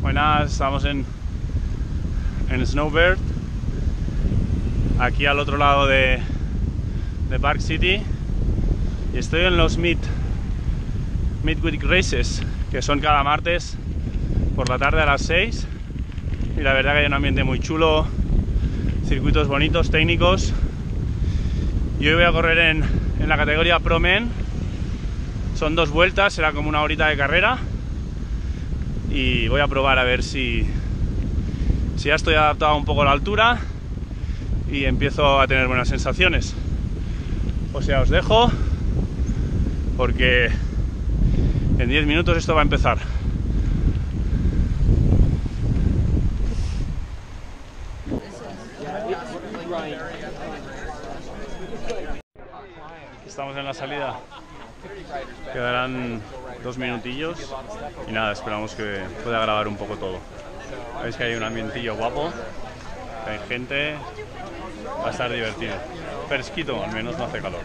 Buenas, estamos en, en Snowbird, aquí al otro lado de, de Park City. Y estoy en los Mid, Midweek Races, que son cada martes por la tarde a las 6. Y la verdad que hay un ambiente muy chulo, circuitos bonitos, técnicos. Y hoy voy a correr en, en la categoría Pro Men. Son dos vueltas, será como una horita de carrera y voy a probar a ver si, si ya estoy adaptado un poco a la altura y empiezo a tener buenas sensaciones. O sea, os dejo porque en 10 minutos esto va a empezar. Estamos en la salida. Quedarán dos minutillos y nada, esperamos que pueda grabar un poco todo. Veis que hay un ambientillo guapo, hay gente, va a estar divertido. Fresquito, al menos no hace calor.